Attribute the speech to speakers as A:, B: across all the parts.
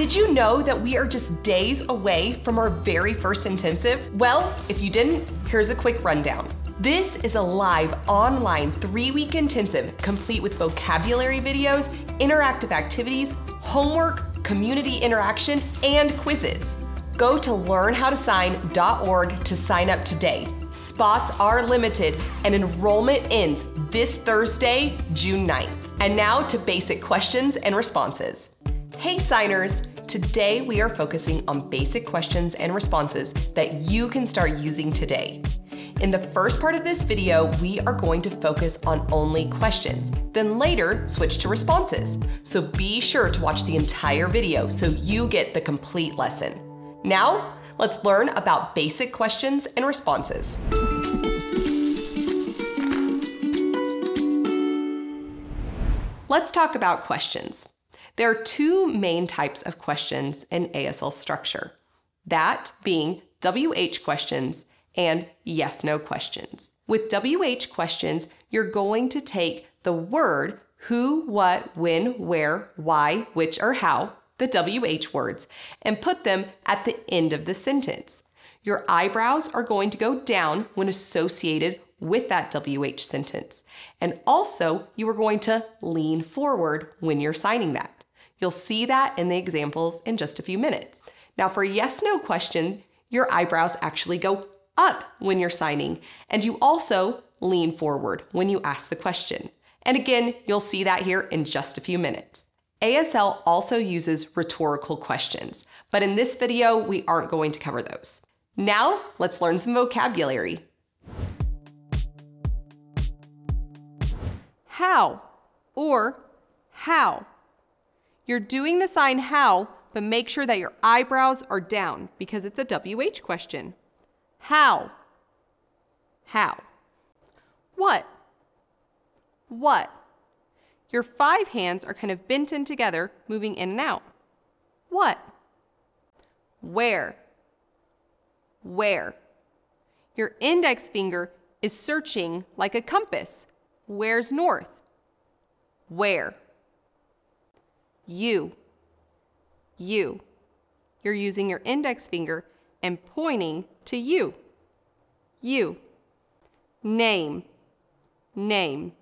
A: Did you know that we are just days away from our very first intensive? Well, if you didn't, here's a quick rundown. This is a live online three week intensive complete with vocabulary videos, interactive activities, homework, community interaction, and quizzes. Go to learnhowtosign.org to sign up today. Spots are limited and enrollment ends this Thursday, June 9th. And now to basic questions and responses. Hey signers! Today we are focusing on basic questions and responses that you can start using today. In the first part of this video, we are going to focus on only questions, then later switch to responses. So be sure to watch the entire video so you get the complete lesson. Now, let's learn about basic questions and responses. Let's talk about questions. There are two main types of questions in ASL structure, that being WH questions and yes no questions. With WH questions, you're going to take the word who, what, when, where, why, which, or how, the WH words, and put them at the end of the sentence. Your eyebrows are going to go down when associated with that WH sentence. And also, you are going to lean forward when you're signing that. You'll see that in the examples in just a few minutes. Now, for yes no question, your eyebrows actually go up when you're signing, and you also lean forward when you ask the question. And again, you'll see that here in just a few minutes. ASL also uses rhetorical questions, but in this video, we aren't going to cover those. Now, let's learn some vocabulary. How or how. You're doing the sign how, but make sure that your eyebrows are down because it's a WH question. How? How? What? What? Your five hands are kind of bent in together, moving in and out. What? Where? Where? Your index finger is searching like a compass. Where's north? Where? You. You. You're using your index finger and pointing to you. You. Name. Name.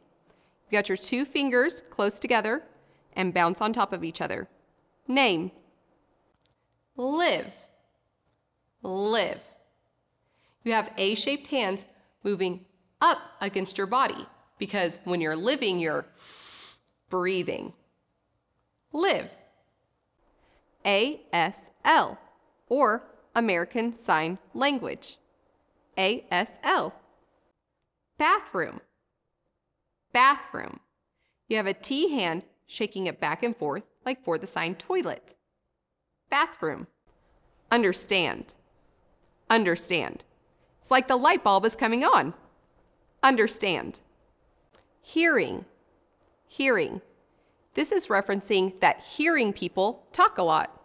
A: You've got your two fingers close together and bounce on top of each other. Name. Live. Live. You have A shaped hands moving up against your body because when you're living, you're breathing. Live. ASL or American Sign Language. ASL. Bathroom. Bathroom. You have a T hand shaking it back and forth like for the sign toilet. Bathroom. Understand. Understand. It's like the light bulb is coming on. Understand. Hearing. Hearing. This is referencing that hearing people talk a lot.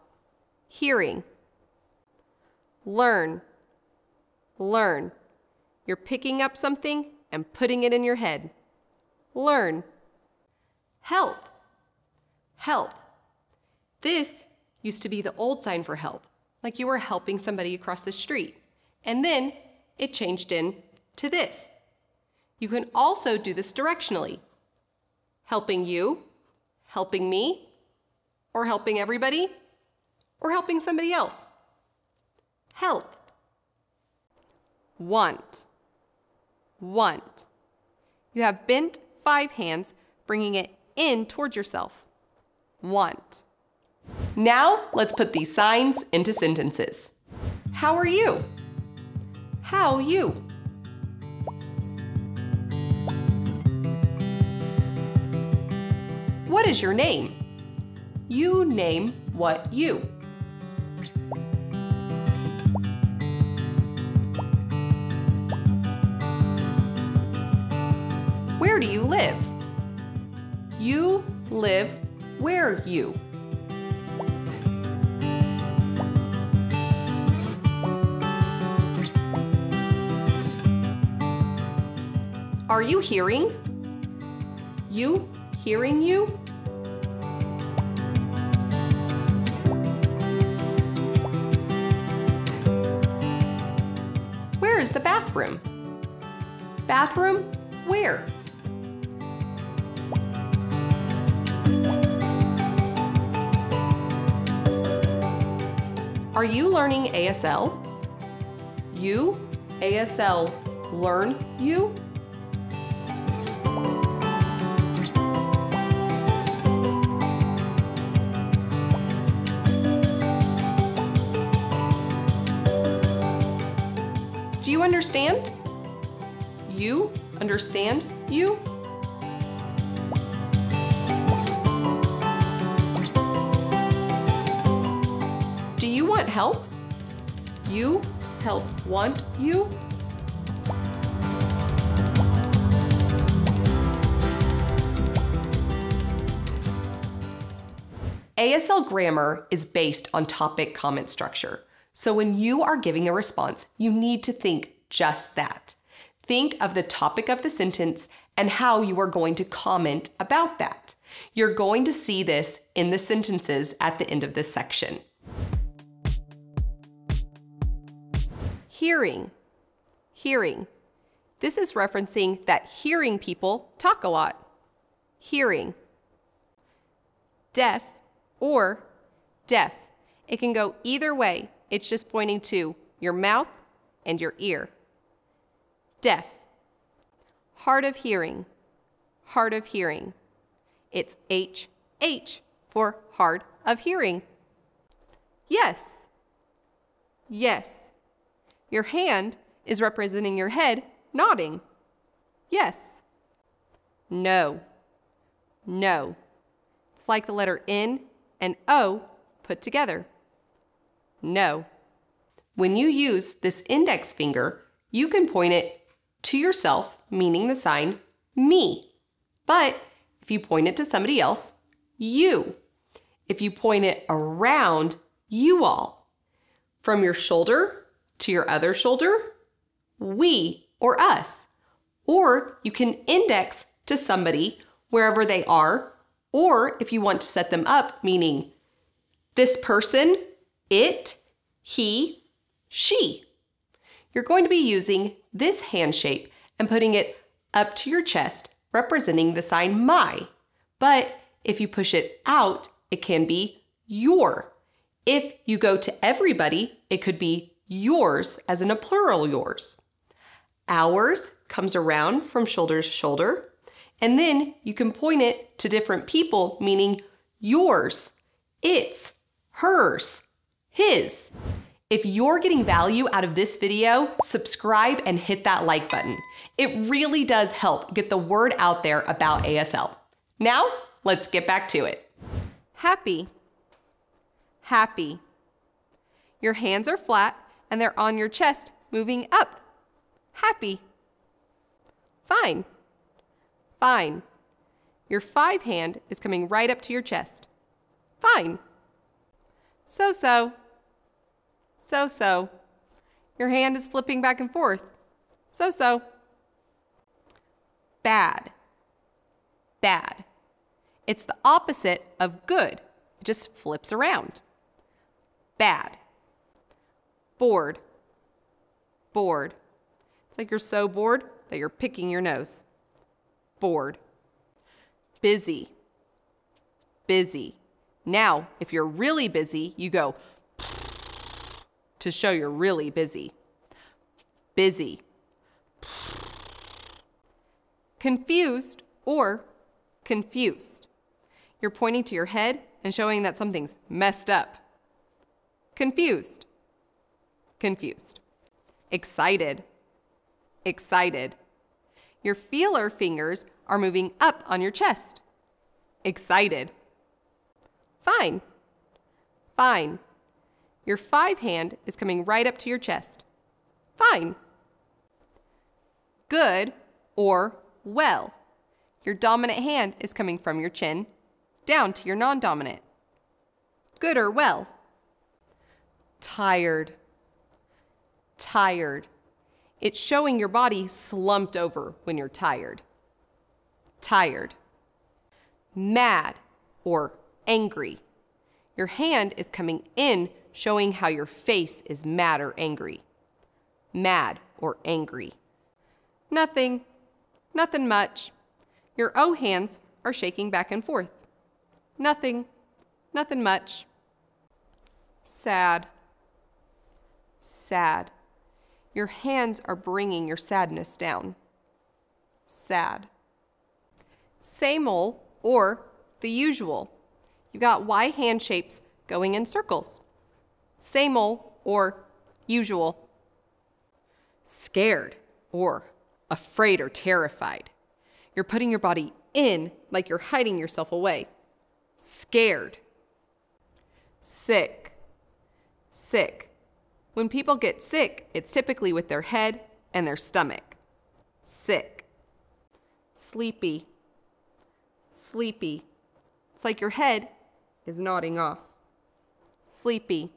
A: Hearing. Learn. Learn. You're picking up something and putting it in your head. Learn. Help. Help. This used to be the old sign for help, like you were helping somebody across the street. And then it changed in to this. You can also do this directionally. Helping you, helping me, or helping everybody, or helping somebody else. Help. Want. Want. You have bent five hands, bringing it in towards yourself. Want. Now, let's put these signs into sentences. How are you? How you? What is your name? You name what you. Where do you live? You live where you. Are you hearing? You hearing you? Bathroom? Where? Are you learning ASL? You, ASL, learn you? Do you understand? You understand you? Do you want help? You help want you? ASL grammar is based on topic comment structure. So when you are giving a response, you need to think just that. Think of the topic of the sentence and how you are going to comment about that. You're going to see this in the sentences at the end of this section. Hearing. Hearing. This is referencing that hearing people talk a lot. Hearing. Deaf or deaf. It can go either way. It's just pointing to your mouth and your ear. Deaf. Hard of hearing. Hard of hearing. It's H, H for hard of hearing. Yes. Yes. Your hand is representing your head nodding. Yes. No. No. It's like the letter N and O put together. No. When you use this index finger, you can point it to yourself, meaning the sign me. But if you point it to somebody else, you. If you point it around, you all. From your shoulder to your other shoulder, we or us. Or you can index to somebody wherever they are, or if you want to set them up, meaning this person, it, he, she. You're going to be using this hand shape and putting it up to your chest, representing the sign my. But if you push it out, it can be your. If you go to everybody, it could be yours, as in a plural yours. Ours comes around from shoulder to shoulder. And then you can point it to different people, meaning yours, its, hers, his. If you're getting value out of this video, subscribe and hit that like button. It really does help get the word out there about ASL. Now, let's get back to it. Happy. Happy. Your hands are flat and they're on your chest, moving up. Happy. Fine. Fine. Your five hand is coming right up to your chest. Fine. So so. So so. Your hand is flipping back and forth. So so. Bad. Bad. It's the opposite of good. It just flips around. Bad. Bored. Bored. It's like you're so bored that you're picking your nose. Bored. Busy. Busy. Now, if you're really busy, you go to show you're really busy. Busy. Confused or confused. You're pointing to your head and showing that something's messed up. Confused. Confused. Excited. Excited. Your feeler fingers are moving up on your chest. Excited. Fine. Fine. Your five hand is coming right up to your chest. Fine. Good or well. Your dominant hand is coming from your chin down to your non dominant. Good or well. Tired. Tired. It's showing your body slumped over when you're tired. Tired. Mad or angry. Your hand is coming in, showing how your face is mad or angry. Mad or angry. Nothing. Nothing much. Your O hands are shaking back and forth. Nothing. Nothing much. Sad. Sad. Your hands are bringing your sadness down. Sad. Same ol' or the usual. You got Y hand shapes going in circles. Same ol' or usual. Scared or afraid or terrified. You're putting your body in like you're hiding yourself away. Scared. Sick. Sick. When people get sick, it's typically with their head and their stomach. Sick. Sleepy. Sleepy. It's like your head is nodding off. Sleepy.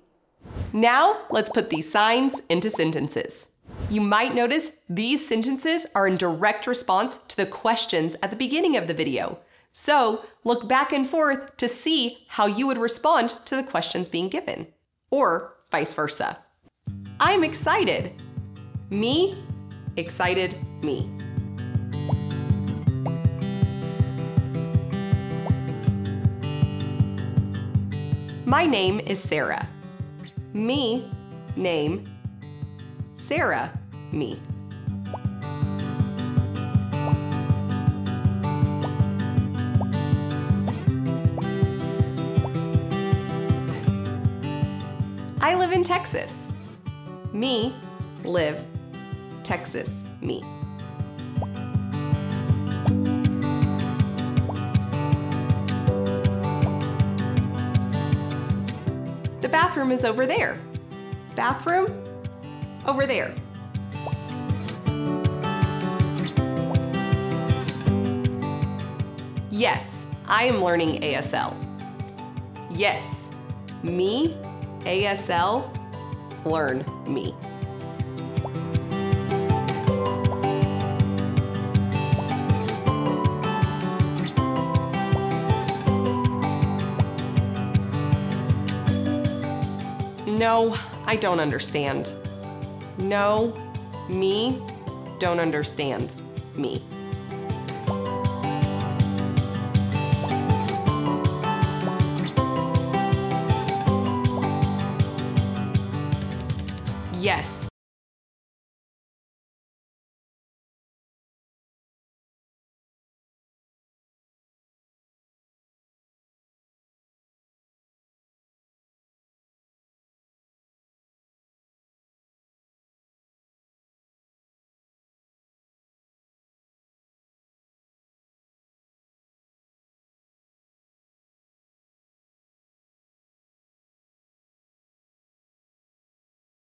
A: Now, let's put these signs into sentences. You might notice these sentences are in direct response to the questions at the beginning of the video. So look back and forth to see how you would respond to the questions being given, or vice versa. I'm excited. Me, excited, me. My name is Sara. Me, name, Sara, me. I live in Texas. Me, live, Texas, me. Bathroom is over there. Bathroom, over there. Yes, I am learning ASL. Yes, me, ASL, learn me. No, I don't understand. No, me, don't understand me.